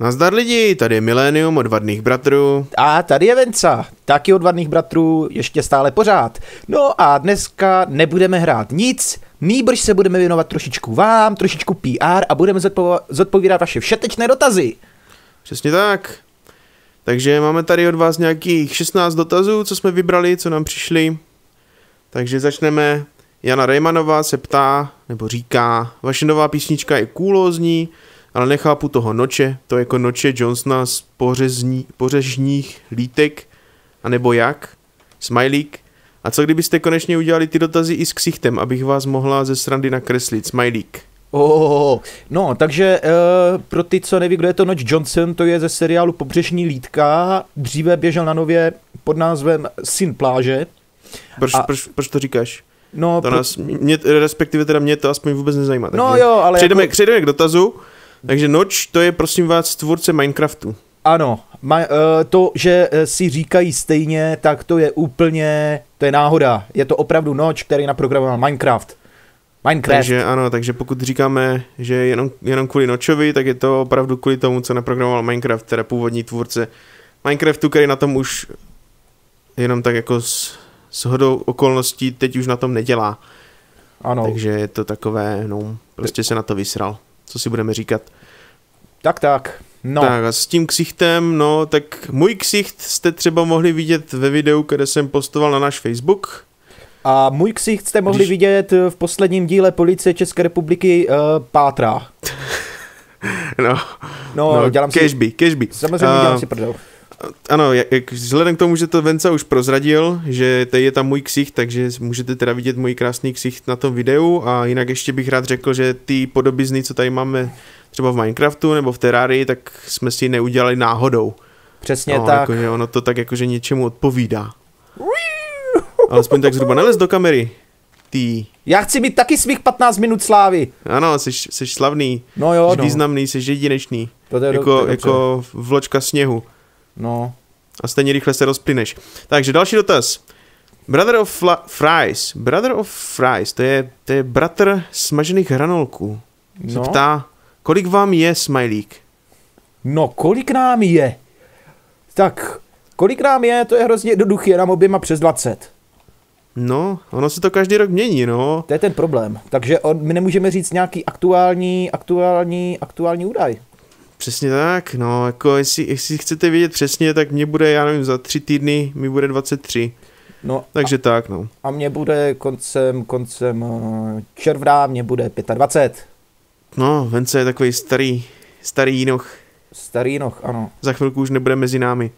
Nazdar lidi, tady je Milénium od Vadných bratrů. A tady je Venca, taky od Vadných bratrů, ještě stále pořád. No a dneska nebudeme hrát nic, nýbrž se budeme věnovat trošičku vám, trošičku PR a budeme zodpo- zodpovídat vaše všetečné dotazy. Přesně tak. Takže máme tady od vás nějakých 16 dotazů, co jsme vybrali, co nám přišli. Takže začneme. Jana Rejmanová se ptá, nebo říká, vaše nová písnička je kůlózní, ale nechápu toho noče, to jako noče Johnsona z pořezní, pořežních lítek, anebo jak? Smajlík. A co kdybyste konečně udělali ty dotazy i s ksichtem, abych vás mohla ze srandy nakreslit? Smajlík. Oh, no, takže uh, pro ty, co neví, kdo je to Noč Johnson, to je ze seriálu Pobřežní lítka, dříve běžel na nově pod názvem Syn pláže. Proč, a... proč, proč to říkáš? No, to pro... nás, mě, respektive teda mě to aspoň vůbec nezajímá. No jo, ale přejdeme, jako... přejdeme k dotazu. Takže Noč, to je prosím vás tvůrce Minecraftu. Ano, ma, uh, to, že uh, si říkají stejně, tak to je úplně, to je náhoda. Je to opravdu Noč, který naprogramoval Minecraft. Minecraft. Takže ano, takže pokud říkáme, že jenom, jenom kvůli Nočovi, tak je to opravdu kvůli tomu, co naprogramoval Minecraft, teda původní tvůrce Minecraftu, který na tom už jenom tak jako s, s hodou okolností teď už na tom nedělá. Ano. Takže je to takové, no, prostě se na to vysral co si budeme říkat. Tak, tak. No. Tak a s tím ksichtem, no, tak můj ksicht jste třeba mohli vidět ve videu, které jsem postoval na náš Facebook. A můj ksicht jste mohli Když... vidět v posledním díle Policie České republiky uh, Pátra. no, no, no dělám cashby, si... cashby. Samozřejmě uh, dělám si prdel. Ano, jak, vzhledem k tomu, že to Venca už prozradil, že tady je tam můj ksicht, takže můžete teda vidět můj krásný ksicht na tom videu a jinak ještě bych rád řekl, že ty podobizny, co tady máme třeba v Minecraftu nebo v Terrarii, tak jsme si neudělali náhodou. Přesně no, tak. Jakože ono to tak jakože něčemu odpovídá. Alespoň tak zhruba nelez do kamery. Ty. Já chci mít taky svých 15 minut slávy. Ano, jsi, jsi slavný. No jo, jsi no. významný, jsi jedinečný. To je jako, do, jako vločka sněhu. No. A stejně rychle se rozplyneš. Takže další dotaz. Brother of Fla- Fries. Brother of Fries, to je, to je bratr smažených hranolků. Se no. ptá, kolik vám je, Smajlík? No, kolik nám je? Tak, kolik nám je, to je hrozně jednoduché, nám oběma přes 20. No, ono se to každý rok mění, no. To je ten problém. Takže on, my nemůžeme říct nějaký aktuální, aktuální, aktuální údaj. Přesně tak, no, jako jestli, jestli chcete vědět přesně, tak mě bude, já nevím, za tři týdny mi bude 23. No, Takže a, tak, no. A mě bude koncem, koncem eh, června, mě bude 25. No, Vence je takový starý, starý jinoch. Starý jinoch, ano. Za chvilku už nebude mezi námi.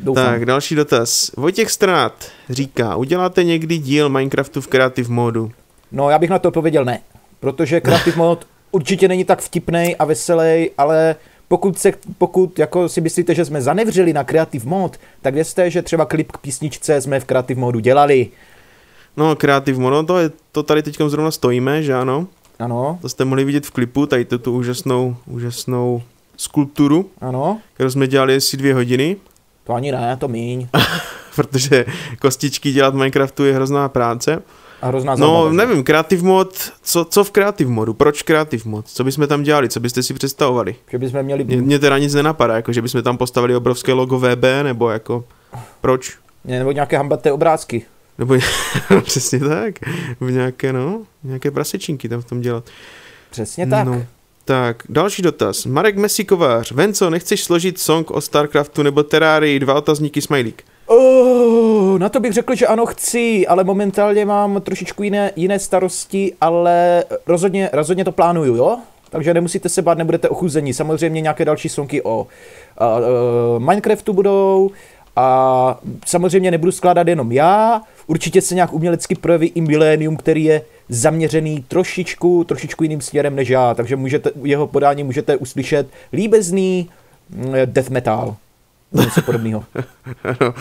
Doufám. Tak, další dotaz. Vojtěch Stranát říká, uděláte někdy díl Minecraftu v Creative modu? No, já bych na to odpověděl ne, protože Creative mod určitě není tak vtipný a veselý, ale pokud, se, pokud jako si myslíte, že jsme zanevřeli na Creative Mode, tak vězte, že třeba klip k písničce jsme v Creative Modu dělali. No, Creative Mode, no, to, je, to tady teď zrovna stojíme, že ano? Ano. To jste mohli vidět v klipu, tady tu úžasnou, úžasnou skulpturu. Ano. Kterou jsme dělali asi dvě hodiny. To ani ne, to míň. Protože kostičky dělat v Minecraftu je hrozná práce. A hrozná No, zábava, nevím, Creative Mod, co, co v Creative Modu, proč Creative Mod, co bychom tam dělali, co byste si představovali? Že bychom měli... Mě, mě teda nic nenapadá, jako že bychom tam postavili obrovské logo VB, nebo jako, proč? Nebo nějaké hambaté obrázky. Nebo přesně tak, v nějaké, no, nějaké prasečinky tam v tom dělat. Přesně tak. No. Tak, další dotaz. Marek Mesikovář. Venco, nechceš složit song o StarCraftu nebo Terrarii? Dva otazníky smajlík. Oh, na to bych řekl, že ano, chci, ale momentálně mám trošičku jiné, jiné starosti, ale rozhodně, rozhodně to plánuju, jo? Takže nemusíte se bát, nebudete ochuzení. Samozřejmě nějaké další sonky o uh, uh, Minecraftu budou a samozřejmě nebudu skládat jenom já, určitě se nějak umělecky projeví i Millennium, který je zaměřený trošičku, trošičku jiným směrem než já, takže můžete, jeho podání můžete uslyšet líbezný mm, death metal něco podobného. ano,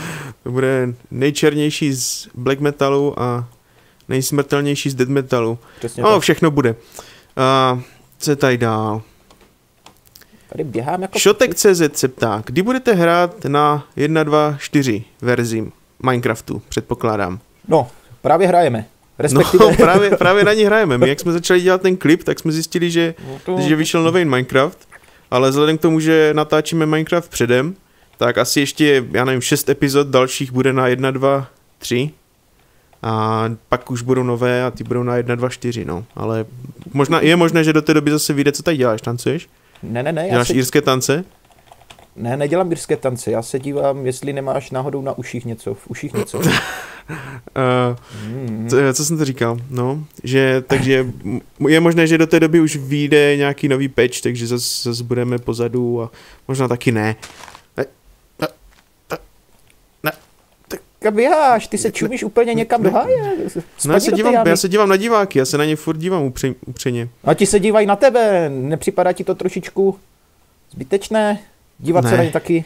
to bude nejčernější z black metalu a nejsmrtelnější z dead metalu. Přesně no, tak. všechno bude. A co je tady dál? Tady běhám jako... Šotek.cz se ptá, kdy budete hrát na 1.2.4 verzi Minecraftu, předpokládám. No, právě hrajeme. Respektive... No, právě, právě na ní hrajeme. My, jak jsme začali dělat ten klip, tak jsme zjistili, že, no to... že vyšel nový Minecraft ale vzhledem k tomu, že natáčíme Minecraft předem, tak asi ještě, já nevím, šest epizod dalších bude na 1, 2, 3. A pak už budou nové a ty budou na 1, 2, 4, no. Ale možná, je možné, že do té doby zase vyjde, co tady děláš, tancuješ? Ne, ne, ne, já Děláš se, írské tance? ne, nedělám jirské tance, já se dívám, jestli nemáš náhodou na uších něco, v uších něco. Uh, Mm. co, co jsem to říkal? No, že, takže je možné, že do té doby už vyjde nějaký nový patch, takže zase zas budeme pozadu a možná taky ne. Kam běháš, ty se čumíš úplně někam do háje. No, já, se dívám, já se dívám na diváky, já se na ně furt dívám upře, upřeně. A ti se dívají na tebe, nepřipadá ti to trošičku zbytečné? Dívat se Ne. na ně taky?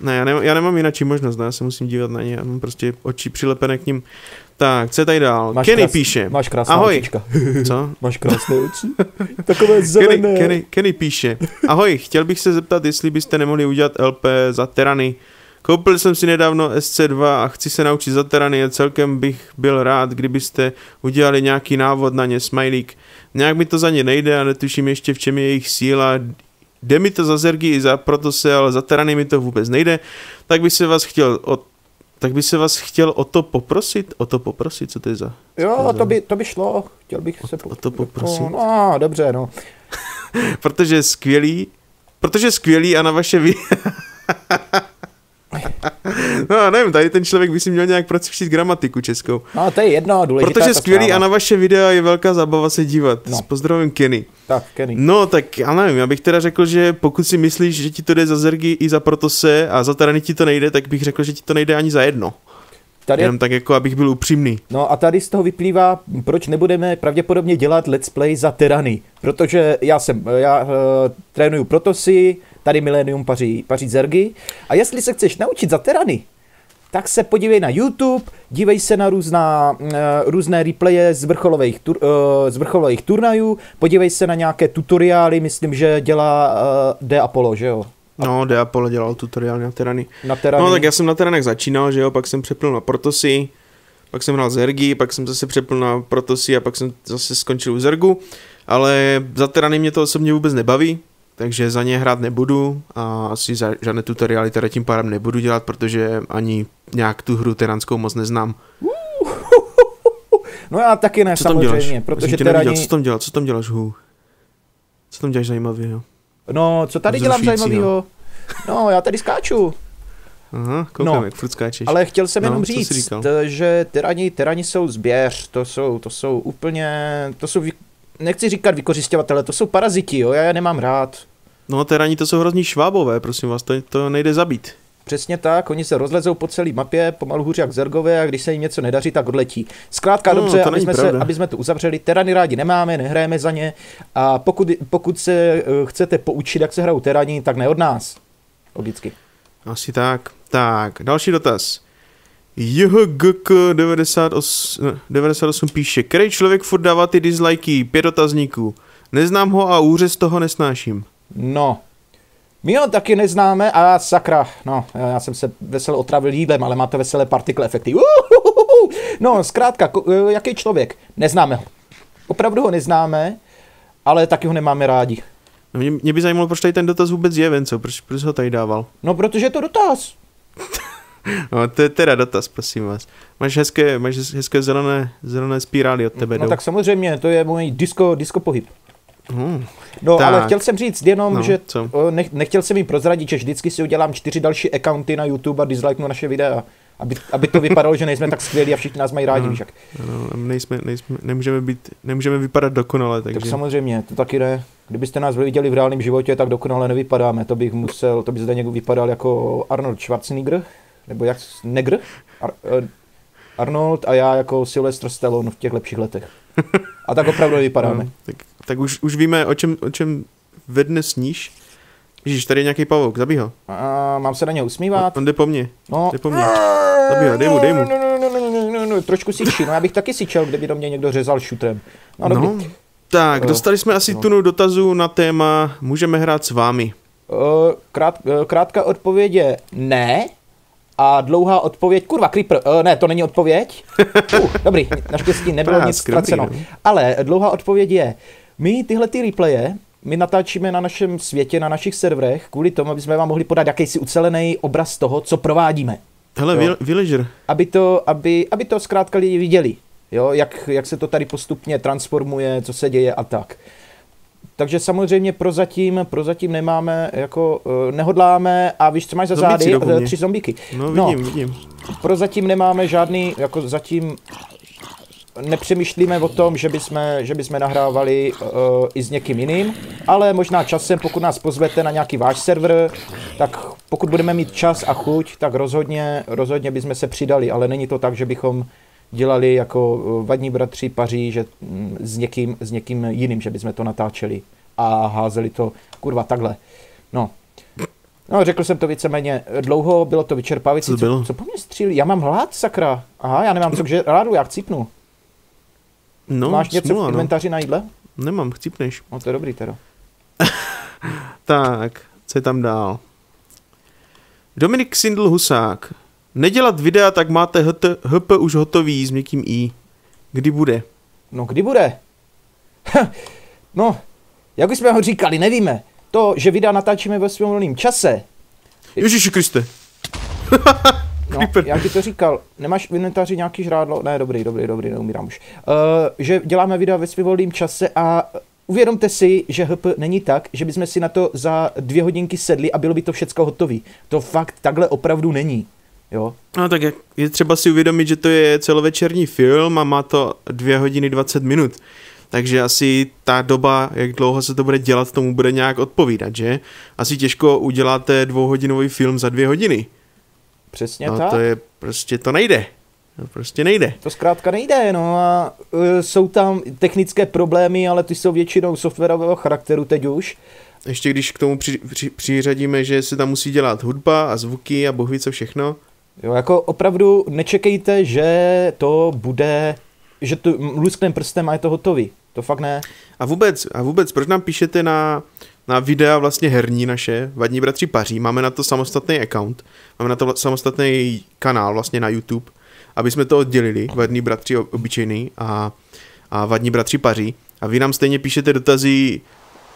Ne, já, nemám, já nemám jináčí možnost, ne, já se musím dívat na ně, já mám prostě oči přilepené k ním. Tak, co je tady dál? Máš Kenny krás- píše. Máš krásná Ahoj. očička. Co? Máš krásné oči. Takové Kenny, zelené. Kenny, Kenny píše. Ahoj, chtěl bych se zeptat, jestli byste nemohli udělat LP za Terany. Koupil jsem si nedávno SC2 a chci se naučit za Terany a celkem bych byl rád, kdybyste udělali nějaký návod na ně, smajlík. Nějak mi to za ně nejde a netuším ještě v čem je jejich síla. Jde mi to za Zergy i za Protose, ale za Terany mi to vůbec nejde. Tak bych se vás chtěl o, tak by se vás chtěl o to poprosit? O to poprosit, co to je za? Jo, to by, to by šlo. Chtěl bych se... o to poprosit. No, no, dobře, no. Protože je skvělý, protože je skvělý a na vaše vy... no, nevím, tady ten člověk by si měl nějak procvičit gramatiku českou. No, to je jedno, důležitá Protože je skvělý zpráva. a na vaše videa je velká zábava se dívat. No. S pozdravem Kenny. Tak, Kenny. No, tak já nevím, já bych teda řekl, že pokud si myslíš, že ti to jde za Zergy i za Protose a za Tarany ti to nejde, tak bych řekl, že ti to nejde ani za jedno. Tady je, Jenom tak jako, abych byl upřímný. no a tady z toho vyplývá, proč nebudeme pravděpodobně dělat let's play za tyrany. Protože já jsem, já uh, trénuju Protosy, tady Millennium paří, paří Zergy. A jestli se chceš naučit za tyrany, tak se podívej na YouTube, dívej se na různá, uh, různé replaye z vrcholových, tur, uh, z vrcholových turnajů, podívej se na nějaké tutoriály, myslím, že dělá uh, D Apollo, že jo? No, De Apollo dělal tutoriál na Terany. Na tyrany. No tak já jsem na terenech začínal, že jo, pak jsem přepl na Protosy, pak jsem hrál Zergy, pak jsem zase přepl na Protosy a pak jsem zase skončil u Zergu, ale za terany mě to osobně vůbec nebaví, takže za ně hrát nebudu a asi za žádné tutoriály teda tím pádem nebudu dělat, protože ani nějak tu hru teranskou moc neznám. No já taky ne, Co tam samozřejmě, děláš? protože tě, tyrani... Co tam děláš? Co tam děláš, hu? Co tam děláš zajímavého? No, co tady dělám zajímavého? No, já tady skáču, Aha, koukám, No, jak furt skáčeš. ale chtěl jsem No, jenom říct, t- že tyrani, tyrani jsou zběř, to jsou, to jsou úplně, to jsou, nechci říkat vykořišťovatele, to jsou paraziti, jo, já je nemám rád. No, terani to jsou hrozný švábové, prosím vás, to, to nejde zabít. Přesně tak, oni se rozlezou po celé mapě, pomalu hůř jak zergové a když se jim něco nedaří, tak odletí. Zkrátka No, dobře, to aby jsme, se, aby jsme to uzavřeli, terany rádi nemáme, nehrajeme za ně a pokud, pokud se eh, chcete poučit, jak se hrajou terani, tak ne od nás. Logicky. Asi tak. Tak, další dotaz. JHGK 98, ne, 98 píše, který člověk furt dává ty dislikey, pět dotazníků. Neznám ho a úře z toho nesnáším. No, my ho taky neznáme a sakra, no, já jsem se vesele otravil jídlem, ale má to veselé particle efekty. Uhuhuhu. No, zkrátka, eh, jaký člověk? Neznáme ho. Opravdu ho neznáme, ale taky ho nemáme rádi. No, mě, mě by zajímalo, proč tady ten dotaz vůbec je, Venco, proč, proč ho tady dával. No, protože je to dotaz. No, to je teda dotaz, prosím vás. Máš hezké, máš hez- hezké zelené, zelené spirály od tebe No jdou. tak samozřejmě, to je můj disco, disco pohyb. Hmm. No, Tak. ale chtěl jsem říct jenom, No, že co? o, nech, nechtěl jsem jim prozradit, že vždycky si udělám čtyři další accounty na YouTube a dislikenu naše videa. Aby, aby to vypadalo, že nejsme tak skvělí a všichni nás mají rádi, No. víš jak. No, nejsme, nejsme, nemůžeme, být, nemůžeme vypadat dokonale, Tak takže... samozřejmě, to taky ne. Kdybyste nás viděli v reálném životě, tak dokonale nevypadáme. To bych musel, to by zde někdo vypadal jako Arnold Schwarzenegger, nebo jak, Negr? Ar, eh, Arnold a já jako Sylvester Stallone v těch lepších letech. A tak opravdu nevypadáme. No, tak, tak už, už víme, o čem, o čem ve dne sníš. Ježíš, tady je nějaký pavouk, zabij ho. A mám se na ně usmívat? On jde po mně. No. Jde po mně. Zabij ho, dej mu, dej mu. No, no, no, no, no, no, no, trošku sičí. No já bych taky sičel, kdyby do mě někdo řezal šutrem. No, dobrý. No, tak, Eh, dostali jsme asi no. tunu dotazů na téma Můžeme hrát s vámi. Eh, Krát, eh, krátká odpověď je ne. A dlouhá odpověď, kurva, Creeper, uh, ne, to není odpověď. Uh, dobrý, naštěstí nebylo Prásk, nic ztraceno. no. Ale dlouhá odpověď je, my tyhle ty replaye my natáčíme na našem světě, na našich serverech, kvůli tomu, aby jsme vám mohli podat jakýsi ucelený obraz toho, co provádíme. Hele, Jo. vil- villager. Aby to, aby, aby to zkrátka lidi viděli, jo, jak, jak se to tady postupně transformuje, co se děje a tak. Takže samozřejmě prozatím, prozatím nemáme, jako uh, nehodláme a víš, co máš za Zombíci zády? Eh. Tři zombíky. No, No. vidím, vidím. Prozatím nemáme žádný, jako zatím nepřemýšlíme o tom, že bychom, že bychom nahrávali uh, i s někým jiným, ale možná časem, pokud nás pozvete na nějaký váš server, tak pokud budeme mít čas a chuť, tak rozhodně, rozhodně bychom se přidali, ale není to tak, že bychom dělali jako uh, vadní bratři paří, že mm, s někým, s někým jiným, že bychom to natáčeli a házeli to kurva takhle. No, No, řekl jsem to víceméně dlouho, bylo to vyčerpávající. Co bylo? Co, co po mně střílí? Já mám hlad, sakra. Aha, já nemám co k rádu, já chcípnu. No, Máš něco smůla, v no. inventáři na jídle? Nemám, chcípneš. No to je dobrý teda. Tak, co je tam dál? Dominik Sindl Husák. Nedělat videa, tak máte HT, HP už hotový s měkkým i. Kdy bude? No kdy bude? no, jak už jsme ho říkali, nevíme. To, že videa natáčíme ve svém volném čase, Ježíši Kriste. No, já ti to říkal, nemáš v inventáři nějaký žrádlo? Ne, dobrý, dobrý, dobrý, neumírám už. Uh, že děláme videa ve svým volným čase a uvědomte si, že HP není tak, že bychom si na to za dvě hodinky sedli a bylo by to všecko hotový. To fakt takhle opravdu není. Jo? No tak jak- je třeba si uvědomit, že to je celovečerní film a má to 2 hodiny 20 minut. Takže asi ta doba, jak dlouho se to bude dělat, tomu bude nějak odpovídat, že? Asi těžko uděláte dvouhodinový film za dvě hodiny. Přesně No tak. to je prostě, to nejde. To prostě nejde. To zkrátka nejde, no a uh, jsou tam technické problémy, ale ty jsou většinou softwarového charakteru teď už. Ještě když k tomu při, při, přiřadíme, že se tam musí dělat hudba a zvuky a boh ví co všechno. Jo, jako opravdu nečekejte, že to bude, že to lusknem prstem a je to hotový. To fakt ne. A vůbec, a vůbec, proč nám píšete na, na videa vlastně herní naše, Vadní bratři paří, máme na to samostatný account, máme na to samostatný kanál vlastně na YouTube, aby jsme to oddělili, Vadní bratři obyčejný a, a Vadní bratři paří. A vy nám stejně píšete dotazy,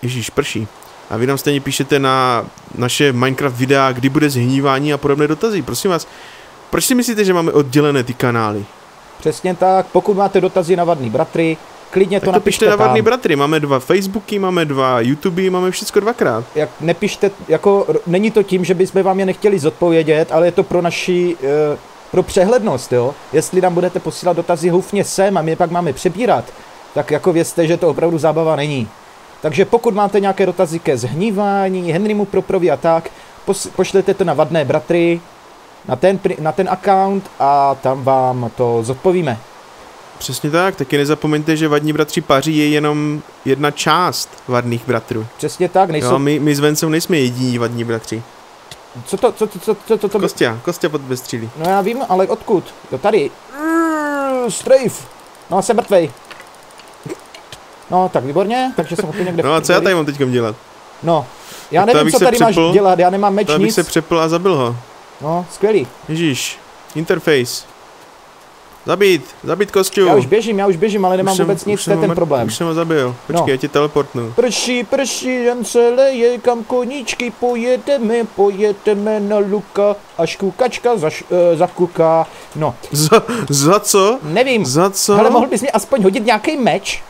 ježíš prší, a vy nám stejně píšete na naše Minecraft videa, kdy bude zhnívání a podobné dotazy. Prosím vás, proč si myslíte, že máme oddělené ty kanály? Přesně tak. Pokud máte dotazy na vadný bratry, klidně Tak to to napište pište na Vadný tam. bratry, máme dva Facebooky, máme dva YouTube, máme všechno dvakrát. Jak nepište, jako není to tím, že bychom vám je nechtěli zodpovědět, ale je to pro naši, eh, pro přehlednost, jo. Jestli nám budete posílat dotazy houfně sem a my je pak máme přebírat, tak jako vězte, že to opravdu zábava není. Takže pokud máte nějaké dotazy ke zhnívání, Henrymu Proprovi a tak, pošlete to na vadné bratry, na ten, na ten account a tam vám to zodpovíme. Přesně tak, taky nezapomeňte, že vadní bratři paří je jenom jedna část vadných bratrů. Přesně tak, Jo, nejsou... my, my s Vencem nejsme jediní vadní bratři. Co to, co to, co to, co to, Kostě, Kostě podbestřílí. No já vím, ale odkud? Jo, tady. Strafe. No, jsem mrtvej. No, tak výborně, takže jsem úplně někde No a co já tady mám teďkom dělat? No, já To nevím, co tady přepl, máš dělat, já nemám meč, To nic. se přepl a zabil ho. No, skvělý. Ježíš, interface. Zabít, zabít Kostju. Já už běžím, já už běžím, ale nemám Už jsem- vůbec nic, to je ten problém. Už jsem ho zabil. Počkej, No. já tě teleportnu. Prší, prší, jen se leje, kam koníčky pojedeme, pojedeme na luka, až kukačka zaš, uh, zakuká. No, Za, za co? nevím, Za co? ale mohl bys mi aspoň hodit nějaký meč?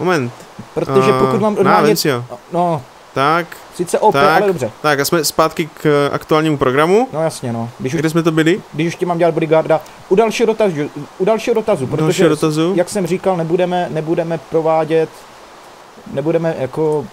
Moment. Protože A, pokud mám normálně... Vencio. No, Tak, sice OP, tak, ale dobře. tak a jsme zpátky k aktuálnímu programu. No jasně, no. Když už, Kde jsme to byli? když už ti mám dělat bodyguarda. U dalšího dotazu, u dalšího dotazu, protože, Dalšího dotazu. jak jsem říkal, nebudeme, nebudeme provádět, nebudeme jako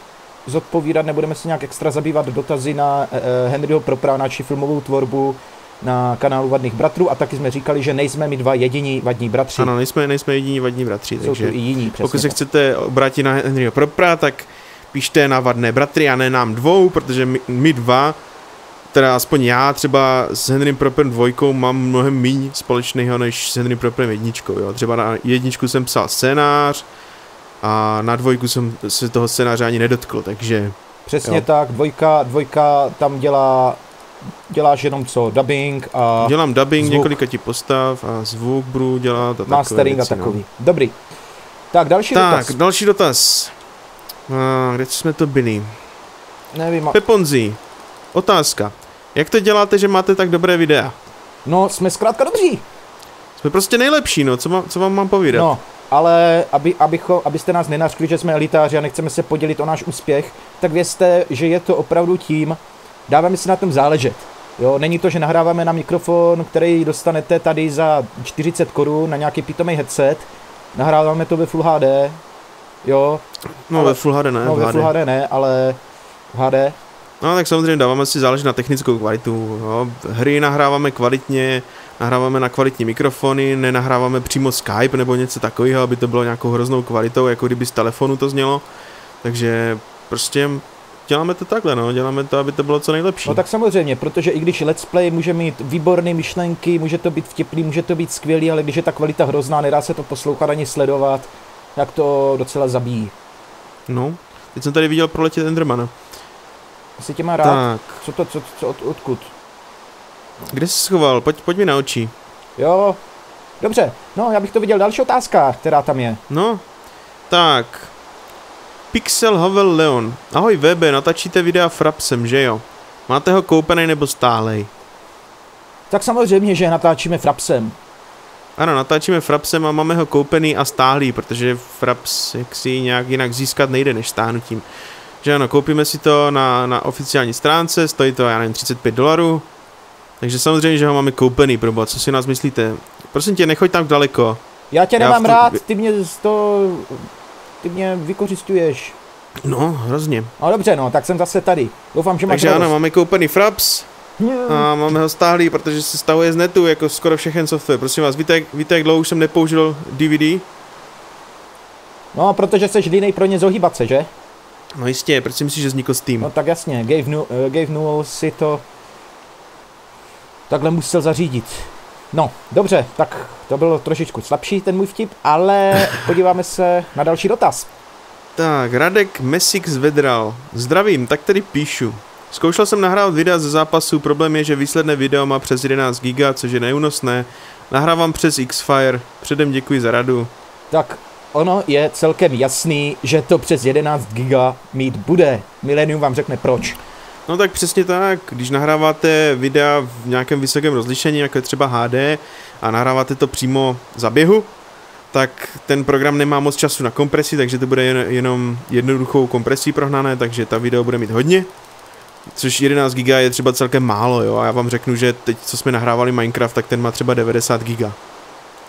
zodpovídat, nebudeme se nějak extra zabývat dotazy na uh, Henryho Propra, či filmovou tvorbu na kanálu Vadných bratrů a taky jsme říkali, že nejsme my dva jediní vadní bratři. Ano, nejsme, nejsme jediní vadní bratři, Jsou takže tu i jiní, přesně. pokud se tak. chcete obrátit na Henryho Propra, tak píšte na vadné bratry a ne nám dvou, protože my, my dva, teda aspoň já třeba s Henrym Proprem dvojkou mám mnohem méně společného než s Henrym Proprem jedničkou, jo. Třeba na jedničku jsem psal scénář a na dvojku jsem se toho scénáře ani nedotkl, takže Přesně Jo. tak, dvojka, dvojka tam dělá, děláš jenom co, dubbing a dělám dubbing zvuk. několika ti postav a zvuk budu dělat a takové mastering a věci, no. takový. Dobrý. Tak další Tak, dotaz. další dotaz. A, kde jsme to byli? Nevím, a... Peponzi. Otázka. Jak to děláte, že máte tak dobré videa? no jsme zkrátka dobří. Jsme prostě nejlepší, no, co, má, co vám mám povídat? No, ale aby, abycho, abyste nás nenařkli, že jsme elitáři a nechceme se podělit o náš úspěch, tak vězte, že je to opravdu tím, dáváme si na tom záležet. Jo, není to, že nahráváme na mikrofon, který dostanete tady za 40 korun na nějaký pitomý headset. Nahráváme to ve Full HD. Jo, no ale- ve Full HD ne, no ve HD. Full HD ne, ale v HD. No tak samozřejmě dáváme si záleží na technickou kvalitu. Jo. Hry nahráváme kvalitně, nahráváme na kvalitní mikrofony, nenahráváme přímo Skype nebo něco takového, aby to bylo nějakou hroznou kvalitou, jako kdyby z telefonu to znělo. Takže prostě děláme to takhle, no, děláme to, aby to bylo co nejlepší. No tak samozřejmě, protože i když let's play může mít výborné myšlenky, může to být vtipný, může to být skvělý, ale když je ta kvalita hrozná, nedá se to poslouchat ani sledovat, tak to docela zabíjí. No, teď jsem tady viděl proletět Endermana. Asi tě má rád. Tak, Co to, co, co, od, odkud? kde jsi schoval? Pojď, pojď mi na oči. Jo, dobře, no já bych to viděl. Další otázka, která tam je. No, tak. Pixel Havel Leon. Ahoj VB, natáčíte videa Frapsem, že jo? Máte ho koupený nebo stálej? Tak samozřejmě, že natáčíme frapsem. Ano, natáčíme Frapsem a máme ho koupený a stáhlý, protože Fraps jaksi nějak jinak získat nejde než stáhnutím. Že ano, koupíme si to na, na oficiální stránce, stojí to, já nevím, 35 dolarů. Takže samozřejmě, že ho máme koupený, probo, co si nás myslíte? Prosím tě, nechoď tam daleko. Já tě Já nemám v tu- rád, ty mě z to... Ty mě vykořistuješ. No, hrozně. No dobře, no, tak jsem zase tady. Doufám, že máš Takže ano, radost. máme koupený Fraps, A máme ho stáhlý, protože se stahuje z netu, jako skoro všechen software. Prosím vás, víte, víte, jak dlouho už jsem nepoužil DVD? No, protože jsi línej pro ně zohýbat se, že? No jistě, proč si myslíš, že vznikl Steam? No tak jasně, Gabe, New, uh, Gabe Newell si to takhle musel zařídit. No, dobře, tak to bylo trošičku slabší ten můj vtip, ale podíváme se na další dotaz. Tak, Radek Mesix Vedral. Zdravím, tak tedy píšu. Zkoušel jsem nahrát videa ze zápasu, problém je, že výsledné video má přes 11 GB, což je neúnosné. Nahrávám přes Xfire, předem děkuji za radu. Tak ono je celkem jasný, že to přes 11 giga mít bude. Millennium vám řekne proč. No tak přesně tak, když nahráváte videa v nějakém vysokém rozlišení, jako je třeba HD, a nahráváte to přímo za běhu, tak ten program nemá moc času na kompresi, takže to bude jen, jenom jednoduchou kompresí prohnané, takže ta video bude mít hodně. Což 11 GB je třeba celkem málo, jo, a já vám řeknu, že teď, co jsme nahrávali Minecraft, tak ten má třeba 90 GB.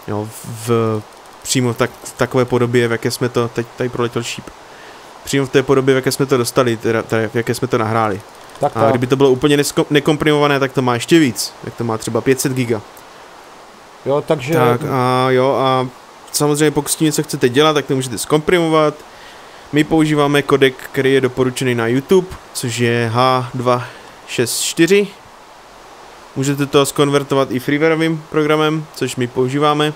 Jo, v, přímo tak, v takové podobě, v jaké jsme to, teď tady proletěl šíp. Přímo v té podobě, v jaké jsme to dostali, teda, teda v jaké jsme to nahráli. Tak A to, kdyby to bylo úplně nesko- nekomprimované, tak to má ještě víc. Tak to má třeba 500 giga. jo, takže Tak a jo a samozřejmě pokud s tím něco chcete dělat, tak to můžete zkomprimovat. My používáme kodek, který je doporučený na YouTube, což je H264. Můžete to skonvertovat i freewareovým programem, což my používáme.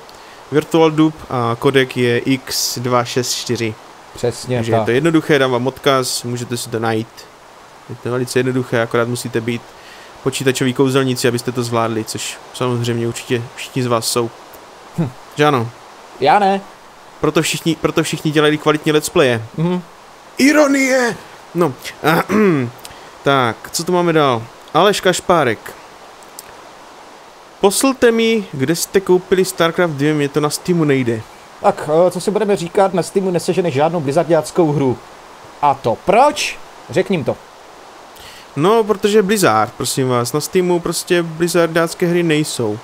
Virtual Dub a kodek je X264. přesně Takže je tak. to jednoduché, dám vám odkaz, můžete si to najít. Je to velice jednoduché, akorát musíte být počítačoví kouzelníci, abyste to zvládli, což samozřejmě určitě všichni z vás jsou. Hm. Že ano, Já ne. Proto všichni, proto všichni dělají kvalitní let's playe. Mhm. Ironie! No, tak, co tu máme dál? Aleš Kašpárek. Poslte mi, kde jste koupili StarCraft 2, mě to na Steamu nejde. Tak, eh, co si budeme říkat, na Steamu neseženeš žádnou blizzardiáckou hru. A to proč? Řekni to. No, protože Blizzard, prosím vás, na Steamu prostě Blizzardácké hry nejsou.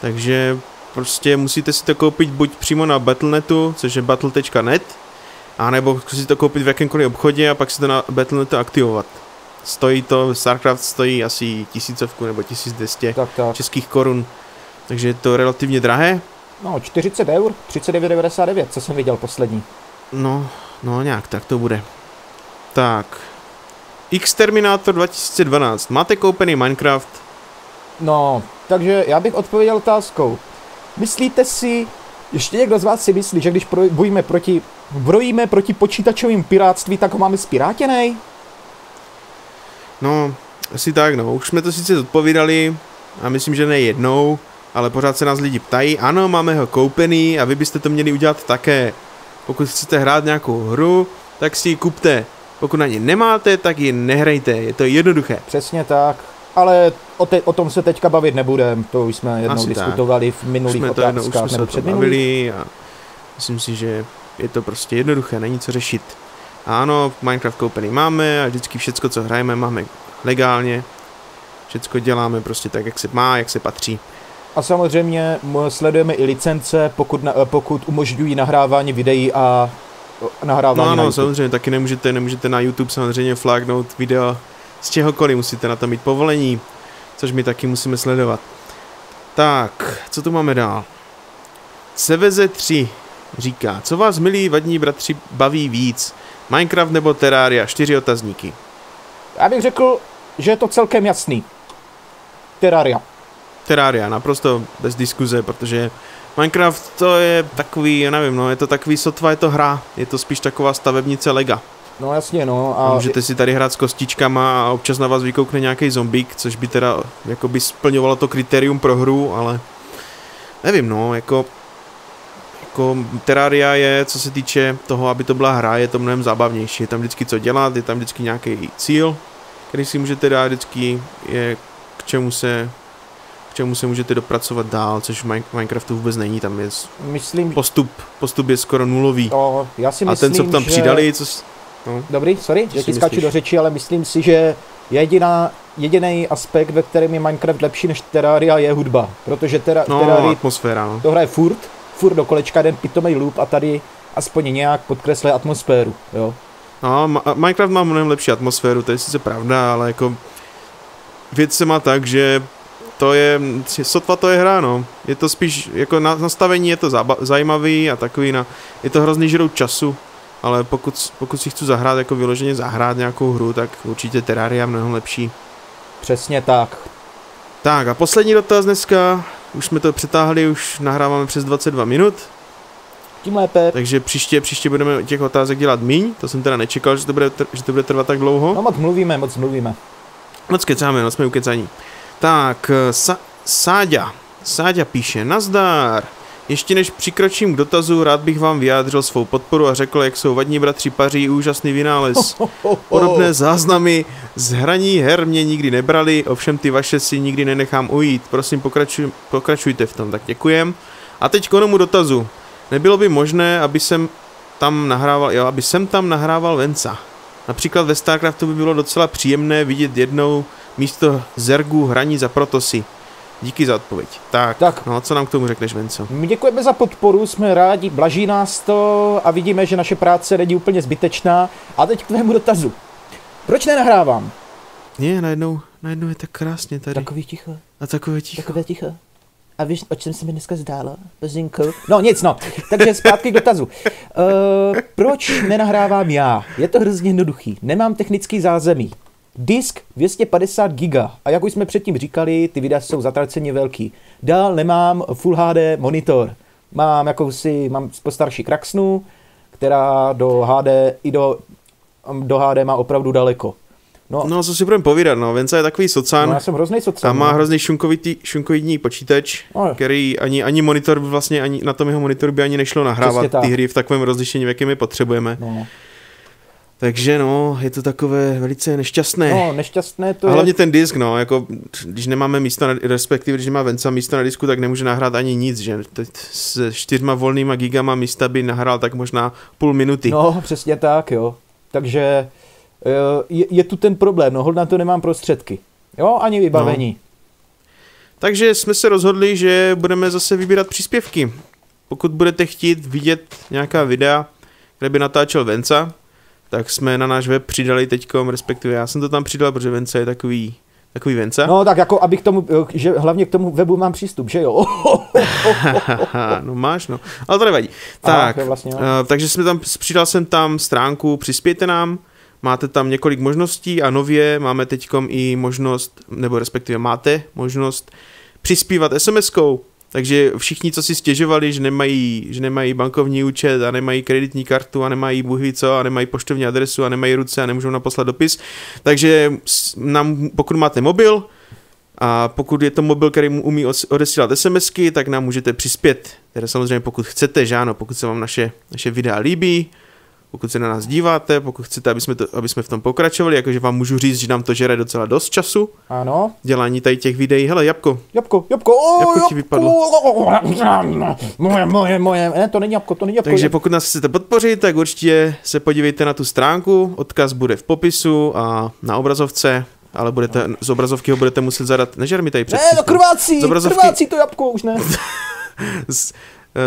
Takže prostě musíte si to koupit buď přímo na Battle.netu, což je battle.net, a nebo si to koupit v jakémkoliv obchodě a pak si to na Battle.netu aktivovat. Stojí to, StarCraft stojí asi tisícovku nebo 1200 Tak, tak. českých korun, takže je to relativně drahé. No, 40 eur, 39,99, co jsem viděl poslední. No, no nějak tak to bude. Tak. X-Terminator 2012. Máte koupený Minecraft? No, takže já bych odpověděl otázkou. Myslíte si, ještě někdo z vás si myslí, že když bojíme proti, brojíme proti počítačovým pirátství, tak ho máme spirátěnej? No, asi tak, no. Už jsme to sice odpovídali a myslím, že ne jednou, ale pořád se nás lidi ptají. Ano, máme ho koupený a vy byste to měli udělat také. Pokud chcete hrát nějakou hru, tak si ji kupte. Pokud na ně nemáte, tak ji nehrajte, je to jednoduché. Přesně tak. Ale o, te, o tom se teďka bavit nebudem, to už jsme jednou Asi tak. diskutovali v minulých jsme to jednou, už otázkách jsme nebo bavili a myslím si, že je to prostě jednoduché, není co řešit. A ano, Minecraft koupený máme a vždycky všecko, co hrajeme, máme legálně. Všecko děláme prostě tak, jak se má, jak se patří. A samozřejmě sledujeme i licence, pokud, na, pokud umožňují nahrávání videí a nahrávání No na ano, YouTube. samozřejmě, taky nemůžete, nemůžete na YouTube samozřejmě flagnout video z čehokoliv, musíte na to mít povolení, což my taky musíme sledovat. Tak, co tu máme dál? Ceveze 3 říká, co vás milí vadní bratři baví víc? Minecraft nebo Terraria? Čtyři otazníky. Já bych řekl, že je to celkem jasný. Terraria. Terraria, naprosto bez diskuze, protože Minecraft to je takový, já nevím, no, je to takový sotva, je to hra, je to spíš taková stavebnice Lega. No jasně, no. A A můžete si tady hrát s kostičkama a občas na vás vykoukne nějaký zombík, což by teda jakoby splňovalo to kritérium pro hru, ale nevím, no, jako jako Terraria je, co se týče toho, aby to byla hra, je to mnohem zábavnější. Je tam vždycky co dělat, je tam vždycky nějaký cíl, který si můžete dát vždycky, je k čemu se k čemu se můžete dopracovat dál, což v Min- Minecraftu vůbec není, tam je myslím, postup, postup je skoro nulový. no, já si A myslím, ten, co tam že... přidali, co, no, Dobrý, sorry, že ti skáču do řeči, ale myslím si, že jediná, jediný aspekt, ve kterém je Minecraft lepší než Terraria, je hudba. Protože tera, no Terraria atmosféra, no. to hraje furt, furt do kolečka jeden pitomej loop a tady aspoň nějak podkreslí atmosféru, jo. No, Ma- a Minecraft má mnohem lepší atmosféru, to je sice pravda, ale jako věc se má tak, že to je, sotva to je hra, no. Je to spíš, jako na nastavení je to zajímavý a takový na, je to hrozný žrout času, ale pokud, pokud si chci zahrát, jako vyloženě zahrát nějakou hru, tak určitě Terraria mnohem lepší. Přesně tak. Tak a poslední dotaz dneska, už jsme to přetáhli, už nahráváme přes 22 minut, Tím lépe. takže příště, příště budeme těch otázek dělat míň, to jsem teda nečekal, že to bude, tr- že to bude trvat tak dlouho. No moc mluvíme, moc mluvíme. Moc kecáme, moc jsme ukecaní. Tak, eh, Sa- Sáďa. Sáďa píše, nazdar. Ještě než přikročím k dotazu, rád bych vám vyjádřil svou podporu a řekl, jak jsou vadní bratři paří úžasný vynález. Podobné záznamy z hraní her mě nikdy nebrali, ovšem ty vaše si nikdy nenechám ujít. Prosím, pokračuj, pokračujte v tom, tak děkujem. A teď k onomu dotazu. Nebylo by možné, aby jsem tam nahrával, jo, aby jsem tam nahrával Venca. Například ve StarCraftu by bylo docela příjemné vidět jednou místo Zergu hraní za Protosy. Díky za odpověď. Tak, Tak. no co nám k tomu řekneš, Venco? My děkujeme za podporu, jsme rádi, blaží nás to a vidíme, že naše práce není úplně zbytečná. A teď k tvému dotazu. Proč nenahrávám? Je, najednou, najednou je tak krásně tady. Tak. Takový ticho, A takové ticho. takové ticho. A víš, o čem se mi dneska zdálo? Zinku? No nic, no. Takže zpátky k dotazu. Uh, proč nenahrávám já? Je to hrozně jednoduchý. Nemám technický zázemí. Disk 250 giga. A jak už jsme předtím říkali, ty videa jsou zatraceně velký. Dál nemám Full HD monitor. Mám jakousi, mám postarší Kraxnu, která do HD i do, do HD má opravdu daleko. No, No, co si budeme povídat, no, Venca je takový socán. no já jsem hrozný sociální. Tam má hrozný šunkovitý, šunkovitý počítač, No. který ani, ani monitor vlastně, ani na tom jeho monitoru by ani nešlo Přesně nahrávat tak. ty hry v takovém rozlišení, v jakém je potřebujeme. No. Takže no, je to takové velice nešťastné. no, nešťastné to a je. hlavně ten disk, no, jako když nemáme místo, na, respektive když nemá Venca místo na disku, tak nemůže nahrát ani nic, že Teď s čtyřma volnýma gigama místa by nahrál tak možná půl minuty. No, přesně tak, jo. Takže eh, je, je tu ten problém, no, hold na to nemám prostředky. Jo, ani vybavení. No. Takže jsme se rozhodli, že budeme zase vybírat příspěvky. Pokud budete chtít vidět nějaká videa, kde by natáčel Venca, tak jsme na náš web přidali teďkom, respektive já jsem to tam přidal, protože Venca je takový, takový Venca. No, tak jako, abych tomu, eh, že hlavně k tomu webu mám přístup, že jo? no máš, no. Ale to nevadí. Aha, Tak, jo, vlastně, jo. uh, takže jsme tam, přidal jsem tam stránku Přispějte nám, máte tam několik možností a nově máme teďkom i možnost, nebo respektive máte možnost přispívat SMS-kou. Takže všichni, co si stěžovali, že nemají, že nemají bankovní účet a nemají kreditní kartu a nemají buhví co a nemají poštovní adresu a nemají ruce a nemůžou naposlat dopis, takže nám, pokud máte mobil, a pokud je to mobil, který mu umí odesílat SMSky, tak nám můžete přispět. Teda samozřejmě pokud chcete, že ano, pokud se vám naše, naše videa líbí, pokud se na nás díváte, pokud chcete, aby jsme, to, aby jsme v tom pokračovali, jakože vám můžu říct, že nám to žere docela dost času, Ano. dělání tady těch videí. Hele, Jabko, Jabko, jabko, o, Jabko ti vypadlo. Moje, moje, moje, ne, to není jabko, to není jabko. takže pokud nás chcete podpořit, tak určitě se podívejte na tu stránku, odkaz bude v popisu a na obrazovce, ale budete, z obrazovky ho budete muset zadat, nežer mi tady před ne, to krvácí, Z obrazovky- krvácí to jabko, už ne. z,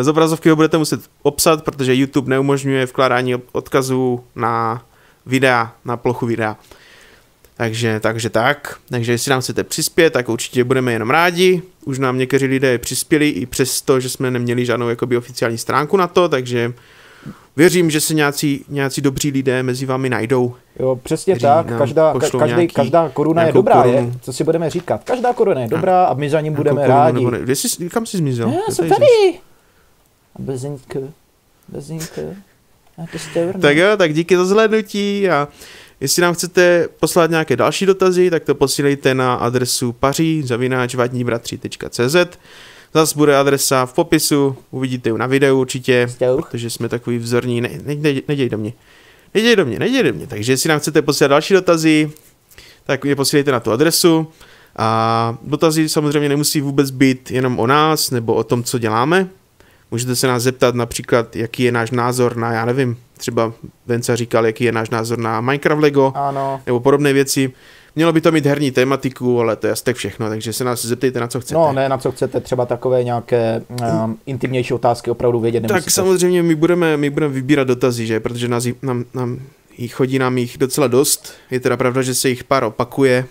z obrazovky ho budete muset obsat, protože YouTube neumožňuje vkládání odkazů na videa, na plochu videa. Takže, takže tak. Takže jestli nám chcete přispět, tak určitě budeme jenom rádi. Už nám někteří lidé přispěli i přesto, že jsme neměli žádnou jakoby oficiální stránku na to, takže věřím, že se nějací, nějací dobří lidé mezi vámi najdou. Jo, přesně tak, každá, ka, každý, nějaký- každá koruna je dobrá, je, korunu. co si budeme říkat. Každá koruna je dobrá a my za ním budeme rádi. nebo Ne, kde jsi, kam jsi zmizel? Já jsem jsi? tady. A To jste vrne. Tak jo, tak díky za zhlédnutí a jestli nám chcete poslat nějaké další dotazy, tak to posílejte na adresu paří bratři.cz Zas bude adresa v popisu, uvidíte ji na videu určitě, Stouch. protože jsme takový vzorní, ne, ne, ne, neděj do mě. Neděj do mě, neděj do mě. Takže jestli nám chcete posílat další dotazy, tak je posílejte na tu adresu. A dotazy samozřejmě nemusí vůbec být jenom o nás nebo o tom, co děláme. Můžete se nás zeptat například, jaký je náš názor na, já nevím, třeba Venca říkal, jaký je náš názor na Minecraft Lego Ano. nebo podobné věci. Mělo by to mít herní tématiku, ale to je asi tak všechno, takže se nás zeptejte, na co chcete. No, ne, na co chcete, třeba takové nějaké um, intimnější otázky opravdu vědět tak nemusíte. samozřejmě my budeme, my budeme vybírat dotazy, že? Protože nás, nám, nám jich chodí nám jich docela dost. Je teda pravda, že se jich pár opakuje,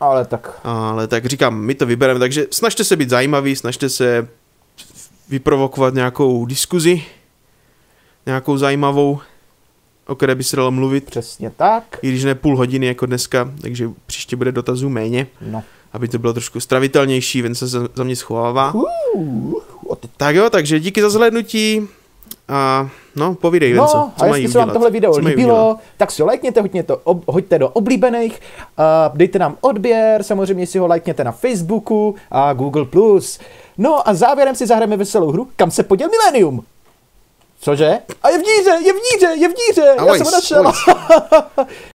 Ale tak, ale tak říkám, my to vybereme, takže snažte se být zajímaví, snažte se vyprovokovat nějakou diskuzi, nějakou zajímavou, o které by se dalo mluvit, přesně tak. i když ne půl hodiny jako dneska, takže příště bude dotazů méně, No. aby to bylo trošku stravitelnější, ven se za, mě schovává. Uh, Tak jo, takže díky za zhlédnutí a no, povídej, Venco, No, co a mají jestli se vám tohle video Co líbilo, tak si ho lajkněte, hoďte, to, ob, hoďte do oblíbených, a dejte nám odběr, samozřejmě si ho lajkněte na Facebooku a Google+. No a závěrem si zahrajeme veselou hru, kam se poděl Millennium. Cože? A je v díře, je v díře, je v díře, já jsem ho našel.